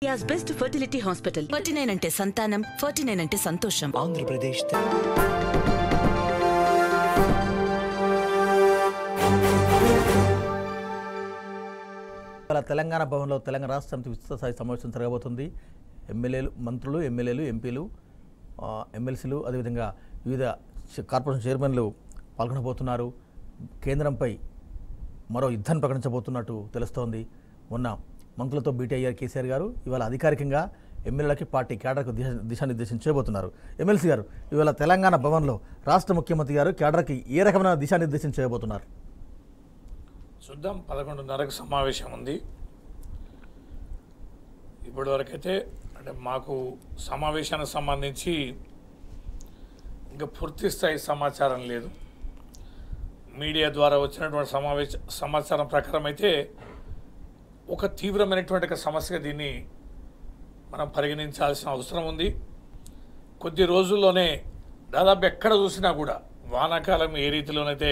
India's best fertility hospital forty nine అంటే సంతానం forty nine అంటే సంతోషం. ఆంధ్రప్రదేశ్ తెలంగాణ భవన్లో తెలంగాణ రాష్ట్ర సమితి విస్తృత స్థాయి సమావేశం జరగబోతుంది. ఎమ్మెల్యేలు మంత్రులు ఎమ్మెల్యేలు ఎంపీలు ఎమ్మెల్సీలు అదేవిధంగా వివిధ కార్పొరేషన్ చైర్మన్లు పాల్గొనబోతున్నారు. కేంద్రంపై మరో యుద్ధాన్ని ప్రకటించబోతున్నట్టు తెలుస్తోంది. మొన్న మంత్రులతో భేటీ అయ్యారు కేసీఆర్ గారు. ఇవాళ అధికారికంగా ఎమ్మెల్యేలకి పార్టీ కేడర్కు దిశ దిశానిర్దేశం చేయబోతున్నారు. ఎమ్మెల్సీ గారు ఇవాళ తెలంగాణ భవన్లో రాష్ట్ర ముఖ్యమంత్రి గారు కేడర్కి ఏ రకమైన దిశానిర్దేశం చేయబోతున్నారు? చూద్దాం. పదకొండున్నరకు సమావేశం ఉంది. ఇప్పటి వరకైతే అంటే మాకు సమావేశానికి సంబంధించి ఇంకా పూర్తి స్థాయి సమాచారం లేదు. మీడియా ద్వారా వచ్చినటువంటి సమావేశ సమాచారం ప్రకారం అయితే ఒక తీవ్రమైనటువంటి ఒక సమస్యగా దీన్ని మనం పరిగణించాల్సిన అవసరం ఉంది. కొద్ది రోజుల్లోనే దాదాపు ఎక్కడ చూసినా కూడా వానాకాలం ఏ రీతిలోనైతే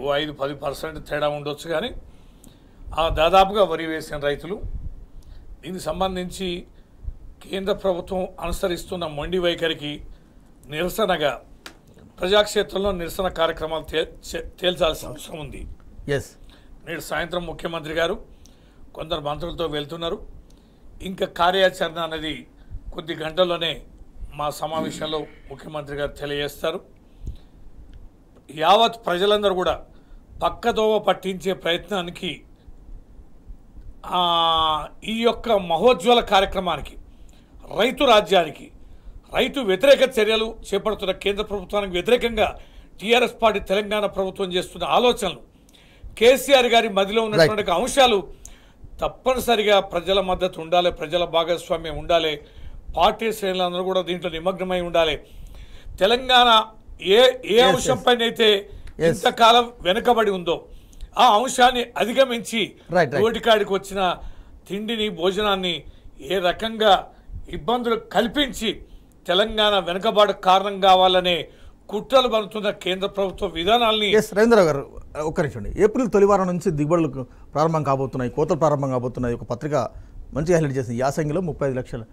ఓ ఐదు పది పర్సెంట్ తేడా ఉండొచ్చు కానీ ఆ దాదాపుగా వరి వేసిన రైతులు దీనికి సంబంధించి కేంద్ర ప్రభుత్వం అనుసరిస్తున్న మొండి వైఖరికి నిరసనగా ప్రజాక్షేత్రంలో నిరసన కార్యక్రమాలు తేల్చాల్సిన అవసరం ఉంది. ఎస్ నేడు సాయంత్రం ముఖ్యమంత్రి గారు కొందరు మంత్రులతో వెళ్తున్నారు. ఇంకా కార్యాచరణ అనేది కొద్ది గంటల్లోనే మా సమావేశంలో ముఖ్యమంత్రి గారు తెలియజేస్తారు. యావత్ ప్రజలందరూ కూడా పక్కదోవ పట్టించే ప్రయత్నానికి ఈ యొక్క మహోజ్వల కార్యక్రమానికి రైతు రాజ్యానికి రైతు వ్యతిరేక చర్యలు చేపడుతున్న కేంద్ర ప్రభుత్వానికి వ్యతిరేకంగా టీఆర్ఎస్ పార్టీ తెలంగాణ ప్రభుత్వం చేస్తున్న ఆలోచనలు కేసీఆర్ గారి మదిలో ఉన్నటువంటి అంశాలు తప్పనిసరిగా ప్రజల మద్దతు ఉండాలి ప్రజల భాగస్వామ్యం ఉండాలి పార్టీ శ్రేణులందరూ కూడా దీంట్లో నిమగ్నమై ఉండాలి తెలంగాణ ఏ ఏ అంశంపైన అయితే. ఇంతకాలం వెనుకబడి ఉందో ఆ అంశాన్ని అధిగమించి. నోటికాడికి వచ్చిన తిండిని భోజనాన్ని ఏ రకంగా ఇబ్బందులు కల్పించి తెలంగాణ వెనుకబాటు కారణం కావాలనే కుట్రలు పడుతున్న కేంద్ర ప్రభుత్వ విధానాల్ని ఎస్ రవీంద్రరావు గారు ఒక్క నిమిషం ఏప్రిల్ తొలి వారం నుంచి దిగుబడులు ప్రారంభం కాబోతున్నాయి కోతలు ప్రారంభం కాబోతున్నాయి. ఒక పత్రిక మంచిగా హైలైట్ చేసింది. యాసంగిలో ముప్పై ఐదు లక్షలు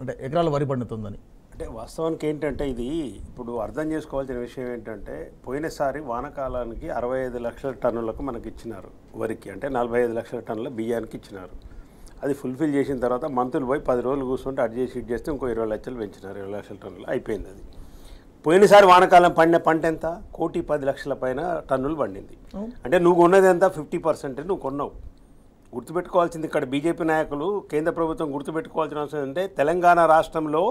అంటే ఎకరాల వరి పండుతుందని. అంటే వాస్తవానికి ఏంటంటే ఇది ఇప్పుడు అర్థం చేసుకోవాల్సిన విషయం ఏంటంటే పోయినసారి వానకాలానికి అరవై ఐదు లక్షల టన్నులకు మనకి ఇచ్చినారు వరికి. అంటే నలభై ఐదు లక్షల టన్నుల బియ్యానికి ఇచ్చినారు. అది ఫుల్ఫిల్ చేసిన తర్వాత మంత్రులు పోయి పది రోజులు కూర్చుంటే అడ్జస్ట్ చేసి ఇటు చేస్తే ఇంకో ఇరవై లక్షలు పెంచినారు. ఇరవై లక్షల టన్నులు అయిపోయింది అది. పోయినసారి వానకాలం పండిన పంట ఎంత? కోటి పది లక్షల పైన టన్నులు పండింది. అంటే నువ్వు కొన్నది ఎంత? ఫిఫ్టీ పర్సెంట్ నువ్వు కొన్నావు. గుర్తుపెట్టుకోవాల్సింది ఇక్కడ బీజేపీ నాయకులు కేంద్ర ప్రభుత్వం గుర్తుపెట్టుకోవాల్సిన అవసరం అంటే తెలంగాణ రాష్ట్రంలో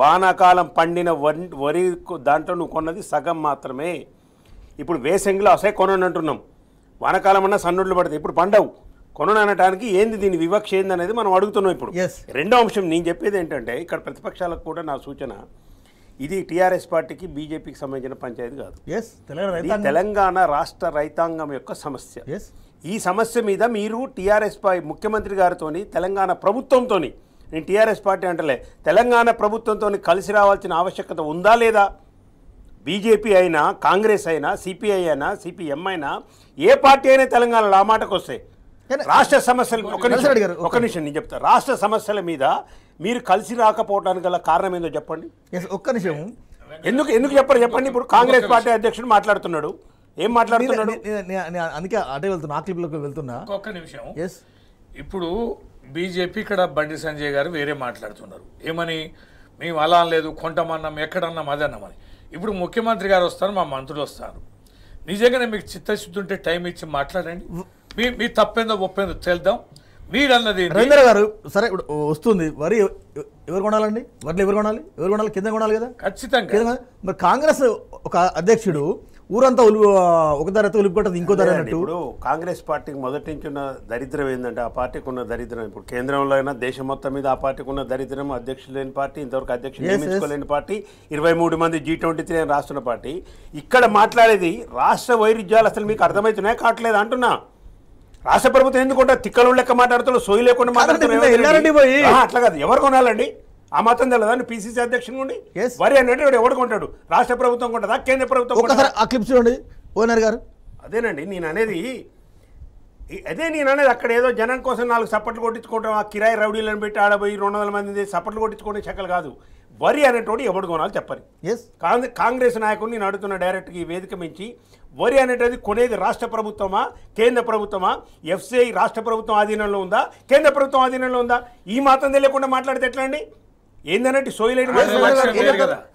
వానాకాలం పండిన వరి వరి దాంట్లో నువ్వు కొన్నది సగం మాత్రమే. ఇప్పుడు వేసంగిలో అసే కొనని అంటున్నాం. వానాకాలం అన్నా సన్నుడ్లు పడతాయి ఇప్పుడు పండవు. కొనను అనడానికి ఏంది దీని వివక్ష ఏంది అనేది మనం అడుగుతున్నాం ఇప్పుడు. రెండో అంశం నేను చెప్పేది ఏంటంటే ఇక్కడ ప్రతిపక్షాలకు కూడా నా సూచన ఇది టీఆర్ఎస్ పార్టీకి బీజేపీకి సంబంధించిన పంచాయతీ కాదు. తెలంగాణ రాష్ట్ర రైతాంగం యొక్క సమస్య. ఈ సమస్య మీద మీరు టీఆర్ఎస్ పై ముఖ్యమంత్రి గారితోని తెలంగాణ ప్రభుత్వంతోని నేను టీఆర్ఎస్ పార్టీ అంటలే తెలంగాణ ప్రభుత్వంతో కలిసి రావాల్సిన ఆవశ్యకత ఉందా లేదా? బీజేపీ అయినా కాంగ్రెస్ అయినా సిపిఐ అయినా సిపిఎం అయినా ఏ పార్టీ అయినా తెలంగాణలో ఆ మాటకు వస్తాయి రాష్ట్ర సమస్యలు ఒక నిమిషం ఒక నిమిషం నేను చెప్తా. రాష్ట్ర సమస్యల మీద మీరు కలిసి రాకపోవడానికి గల కారణం ఏందో చెప్పండి. ఒక్క నిమిషం. ఎందుకు ఎందుకు చెప్పరు చెప్పండి. ఇప్పుడు కాంగ్రెస్ పార్టీ అధ్యక్షుడు మాట్లాడుతున్నాడు. ఏం మాట్లాడుతున్నాడు? అందుకే అటే వెళ్తున్నా ఆ క్లిప్లోకి వెళ్తున్నా. ఒక్క నిమిషం. ఎస్ ఇప్పుడు బీజేపీ ఇక్కడ బండి సంజయ్ గారు వేరే మాట్లాడుతున్నారు. ఏమని? మేము అలా అనలేదు కొంటమన్నాం ఎక్కడన్నాం అది అన్నామని ఇప్పుడు ముఖ్యమంత్రి గారు వస్తారు మా మంత్రులు వస్తారు. నిజంగానే మీకు చిత్తశుద్ధి ఉంటే టైం ఇచ్చి మాట్లాడండి. మీ మీ తప్పేందో ఒప్పేందో తెలుద్దాం. ఏంటి? రవీంద్ర గారు సరే ఇప్పుడు వస్తుంది. వరి ఎవ- ఎవరు కొనాలండి? వడ్లు ఎవరు కొనాలి? ఎవరు కొనాలి? కింద కొనాలి కదా? ఖచ్చితంగా. మరి కాంగ్రెస్ ఒక అధ్యక్షుడు ఊరంతా ఉలి ఒక ధర ఉలిపికొట్టదు ఇంకో ధర ఇప్పుడు కాంగ్రెస్ పార్టీకి మొదటి నుంచి ఉన్న దరిద్రం ఏంటంటే ఆ పార్టీకి ఉన్న దరిద్రం. ఇప్పుడు కేంద్రంలో అయినా దేశం మొత్తం మీద ఆ పార్టీకి ఉన్న దరిద్రం అధ్యక్షులు లేని పార్టీ ఇంతవరకు అధ్యక్షులు. నియమించుకోలేని పార్టీ ఇరవై మూడు మంది జీ ట్వంటీ త్రీ అని రాస్తున్న పార్టీ. ఇక్కడ మాట్లాడేది రాష్ట్ర వైరుధ్యాలు అసలు మీకు అర్థమవుతున్నాయి కావట్లేదు అంటున్నా. రాష్ట్ర ప్రభుత్వం ఎందుకుంటే తిక్కలు లెక్క మాట్లాడుతున్నారు సోయి లేకుండా మాట్లాడుతున్నారు అట్లా కాదు ఎవరు కొనాలండి? ఆ మాత్రం తెలియదా పిసిసి అధ్యక్షుడు ఉండి. వరి వాడు ఎవడు కొంటాడు? రాష్ట్ర ప్రభుత్వం కొంటుందా? కేంద్ర ప్రభుత్వం ఆ చూడండి ఓనర్ గారు. అదేనండి నేను అనేది అదే నేను అనేది అక్కడ ఏదో జనం కోసం నాలుగు సప్పట్లు కొట్టించుకోవడం ఆ కిరాయి రౌడీలను పెట్టి ఆడబోయి రెండు వందల మంది సప్పట్లు కొట్టించుకునే చెక్కలు కాదు. వరి అనేటోడు ఎవడు కొనాలి చెప్పరు ఎస్ కాంగ్రెస్ కాంగ్రెస్ నాయకుడిని నేను అడుగుతున్న డైరెక్ట్గా ఈ వేదిక మించి వరి అనేటది కొనేది రాష్ట్ర ప్రభుత్వమా కేంద్ర ప్రభుత్వమా ఎఫ్సిఐ రాష్ట్ర ప్రభుత్వం ఆధీనంలో ఉందా కేంద్ర ప్రభుత్వం ఆధీనంలో ఉందా? ఈ మాత్రం తెలియకుండా మాట్లాడితే ఎట్లా అండి ఏందన్నట్టు సోయిలేని.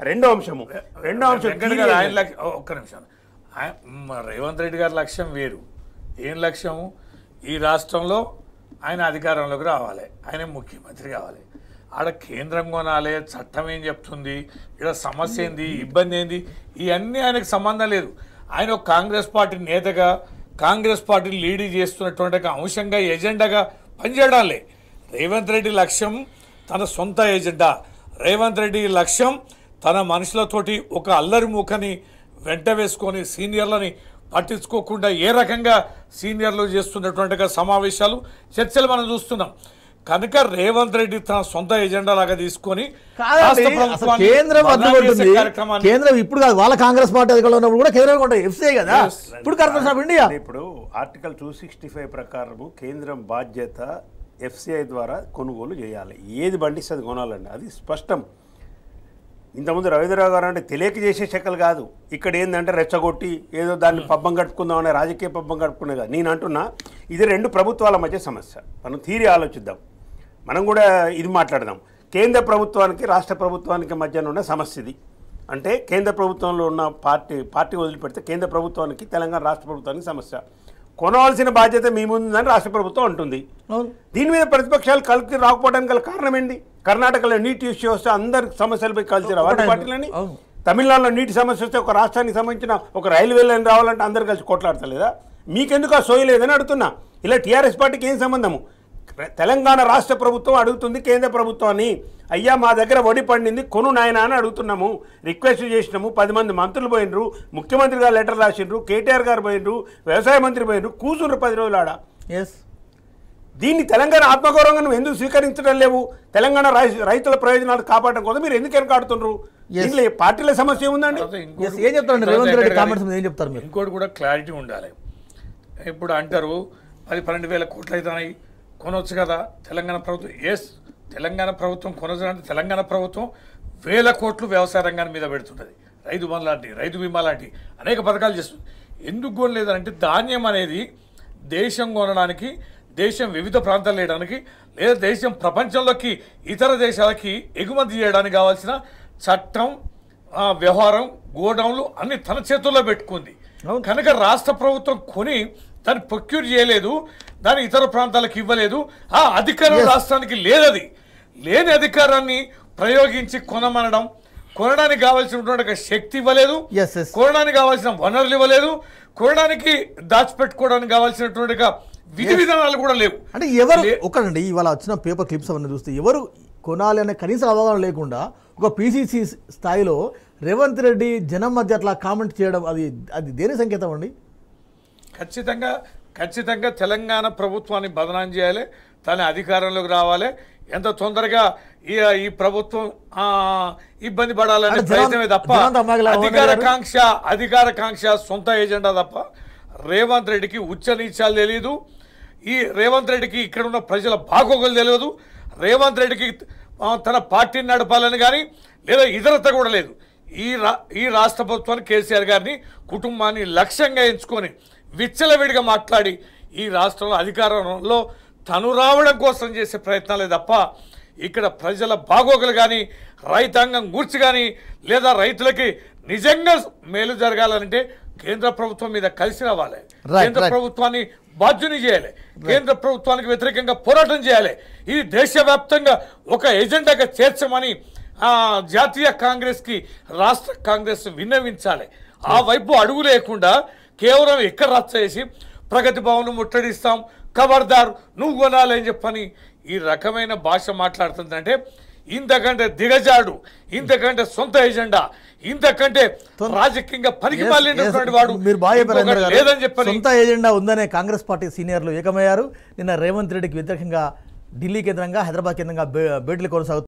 రెండో అంశము. రెండో అంశం ఒక్క నిమిషం. రేవంత్ రెడ్డి గారి లక్ష్యం వేరు. ఏం లక్ష్యం ఈ రాష్ట్రంలో ఆయన అధికారంలోకి రావాలి. ఆయన ముఖ్యమంత్రి కావాలి. ఆడ కేంద్రం కొనాలి చట్టం ఏం చెప్తుంది ఇక్కడ సమస్య ఏంది ఇబ్బంది ఏంది ఇవన్నీ ఆయనకు సంబంధం లేదు. ఆయన ఒక కాంగ్రెస్ పార్టీ నేతగా కాంగ్రెస్ పార్టీని లీడ్ చేస్తున్నటువంటి అంశంగా ఎజెండాగా పనిచేయడాలే. రేవంత్ రెడ్డి లక్ష్యం తన సొంత ఎజెండా. రేవంత్ రెడ్డి లక్ష్యం తన మనుషులతోటి ఒక అల్లరి మూకని వెంట వేసుకొని సీనియర్లని పట్టించుకోకుండా ఏ రకంగా సీనియర్లు చేస్తున్నటువంటి సమావేశాలు చర్చలు మనం చూస్తున్నాం. కనుక రేవంత్ రెడ్డి తన సొంత ఎజెండా లాగా తీసుకొని కేంద్రం కేంద్రం ఇప్పుడు కాదు వాళ్ళ కాంగ్రెస్ పార్టీ అధికారంలో ఉన్నప్పుడు కూడా కేంద్రం ఉంటాయి ఎఫ్సీఐ కదా. ఇప్పుడు కార్పొరేషన్ ఆఫ్ ఇండియా. ఇప్పుడు ఆర్టికల్ టూ సిక్స్టీ ఫైవ్ ప్రకారము కేంద్రం బాధ్యత ఎఫ్సిఐ ద్వారా కొనుగోలు చేయాలి. ఏది బండిస్తే అది కొనాలండి. అది స్పష్టం. ఇంతకుముందు రవీంద్రరావు గారు అంటే తెలియక చేసే చెక్కలు కాదు. ఇక్కడ ఏంటంటే రెచ్చగొట్టి ఏదో దాన్ని పబ్బం కట్టుకుందాం అనే రాజకీయ పబ్బం కట్టుకునే కాదు. నేను అంటున్నా ఇది రెండు ప్రభుత్వాల మధ్య సమస్య. మనం తీరి ఆలోచిద్దాం. మనం కూడా ఇది మాట్లాడదాం. కేంద్ర ప్రభుత్వానికి రాష్ట్ర ప్రభుత్వానికి మధ్యన ఉన్న సమస్య ఇది అంటే కేంద్ర ప్రభుత్వంలో ఉన్న పార్టీ పార్టీ వదిలిపెడితే కేంద్ర ప్రభుత్వానికి తెలంగాణ రాష్ట్ర ప్రభుత్వానికి సమస్య. కొనవలసిన బాధ్యత మీ ముందుందని రాష్ట్ర ప్రభుత్వం అంటుంది. దీని మీద ప్రతిపక్షాలు కలిసి రాకపోవడానికి గల కారణం ఏంటి కర్ణాటకలో నీటి ఇష్యూ వస్తే అందరి సమస్యలపై కలిసి రావాలి. పార్టీలని. తమిళనాడులో నీటి సమస్య వస్తే ఒక రాష్ట్రానికి సంబంధించిన ఒక రైల్వే లైన్ రావాలంటే అందరు కలిసి కొట్లాడతలేదా? మీకెందుకు ఆ సోయి లేదని అడుగుతున్నా. ఇలా టీఆర్ఎస్ పార్టీకి ఏం సంబంధము? తెలంగాణ రాష్ట్ర ప్రభుత్వం అడుగుతుంది కేంద్ర ప్రభుత్వాన్ని అయ్యా మా దగ్గర వడి పండింది కొను నాయన అని అడుగుతున్నాము. రిక్వెస్ట్ చేసినాము పది మంది మంత్రులు పోయినరు ముఖ్యమంత్రి గారు లెటర్ రాసిండ్రు కేటీఆర్ గారు పోయినరు వ్యవసాయ మంత్రి పోయినరు కూర్చుండ్రు పది రోజులు ఆడ. ఎస్ దీన్ని తెలంగాణ ఆత్మగౌరవంగా నువ్వు ఎందుకు స్వీకరించడం లేవు? తెలంగాణ రైతుల ప్రయోజనాలు కాపాడడం కోసం మీరు ఎందుకు వెనకాడుతున్నారు Yes. దీంట్లో పార్టీల సమస్య Yes, ఏం చెప్తారండి? రేవంత్ రెడ్డి కామెంట్స్ ఏం చెప్తారు మీరు? ఇంకోటి కూడా క్లారిటీ ఉండాలి. ఇప్పుడు అంటారు పది పన్నెండు వేల కోట్లు అవుతున్నాయి కొనవచ్చు కదా. తెలంగాణ ప్రభుత్వం ఎస్ తెలంగాణ ప్రభుత్వం కొనవచ్చు అంటే తెలంగాణ ప్రభుత్వం వేల కోట్లు వ్యవసాయ రంగాన్ని మీద పెడుతున్నది. రైతు బంధు లాంటి రైతు బీమా లాంటి అనేక పథకాలు చేస్తుంది. ఎందుకు కొనలేదంటే ధాన్యం అనేది దేశం కొనడానికి దేశం వివిధ ప్రాంతాలు వేయడానికి లేదా దేశం ప్రపంచంలోకి ఇతర దేశాలకి ఎగుమతి చేయడానికి కావాల్సిన చట్టం వ్యవహారం గోడౌన్లు అన్ని తన చేతుల్లో పెట్టుకుంది. కనుక రాష్ట్ర ప్రభుత్వం కొని దాన్ని ప్రొక్యూర్ చేయలేదు దాన్ని ఇతర ప్రాంతాలకు ఇవ్వలేదు. ఆ అధికారం. రాష్ట్రానికి లేదది. లేని అధికారాన్ని ప్రయోగించి కొనమనడం కొనడానికి కావాల్సినటువంటి శక్తి ఇవ్వలేదు. కొనడానికి కావాల్సిన వనరులు ఇవ్వలేదు. కొనడానికి దాచిపెట్టుకోవడానికి కావాల్సినటువంటి విధి విధానాలు కూడా లేవు. అంటే ఎవరు ఒకటండి ఇవాళ వచ్చిన పేపర్ క్లిప్స్ అవన్నీ చూస్తే ఎవరు కొనాలి అనే కనీస అవగాహన లేకుండా ఒక పీసీసీ స్థాయిలో రేవంత్ రెడ్డి జనం మధ్య అట్లా కామెంట్ చేయడం అది అది దేని సంకేతం అండి? ఖచ్చితంగా ఖచ్చితంగా తెలంగాణ ప్రభుత్వాన్ని బదనాం చేయాలి తన అధికారంలోకి రావాలి. ఎంత తొందరగా ఈ ఈ ప్రభుత్వం ఇబ్బంది పడాలనే ప్రయత్నమే తప్ప జనం తమ్మాగిలా అధికార ఉన్నారు. కాంక్ష అధికార కాంక్ష సొంత ఎజెండా తప్ప రేవంత్ రెడ్డికి ఉచ్చ నీచాలు తెలియదు ఈ రేవంత్ రెడ్డికి ఇక్కడ ఉన్న ప్రజల బాగోగులు తెలియదు రేవంత్ రెడ్డికి తన పార్టీని నడపాలని కానీ లేదా ఇతరత కూడా లేదు. ఈ రా ఈ రాష్ట్ర ప్రభుత్వాన్ని కేసీఆర్ గారిని కుటుంబాన్ని లక్ష్యంగా ఎంచుకొని విచ్చలవిడిగా మాట్లాడి ఈ రాష్ట్రంలో అధికారంలో తను రావడం కోసం చేసే ప్రయత్నాలే తప్ప ఇక్కడ ప్రజల బాగోగులు కానీ రైతాంగం గూర్చి కానీ లేదా రైతులకి నిజంగా మేలు జరగాలంటే కేంద్ర ప్రభుత్వం మీద కలిసి రావాలి. కేంద్ర. ప్రభుత్వాన్ని బాధ్యుని చేయాలి. కేంద్ర ప్రభుత్వానికి వ్యతిరేకంగా పోరాటం చేయాలి. ఇది దేశవ్యాప్తంగా ఒక ఎజెండాగా చేర్చమని ఆ, జాతీయ కాంగ్రెస్కి రాష్ట్ర కాంగ్రెస్ విన్నవించాలి. ఆ వైపు అడుగు లేకుండా కేవలం ఎక్కడ రచ్చ చేసి ప్రగతి భవన్ ముట్టడిస్తాం ఖబర్దార్ నువ్వు కొనాలి అని చెప్పని ఈ రకమైన భాష మాట్లాడుతుందంటే ఇంతకంటే దిగజాడు ఇంతకంటే సొంత ఎజెండా ఇంతకంటే రాజకీయంగా పనికి మాలినటువంటి. వాడు మీరు బాగా చెప్పారు. లేదని చెప్పని సొంత ఎజెండా ఉందనే కాంగ్రెస్ పార్టీ సీనియర్లు ఏకమయ్యారు నిన్న రేవంత్ రెడ్డికి వ్యతిరేకంగా ఢిల్లీ కేంద్రంగా హైదరాబాద్ కేంద్రంగా భేటీలు కొనసాగుతున్నాయి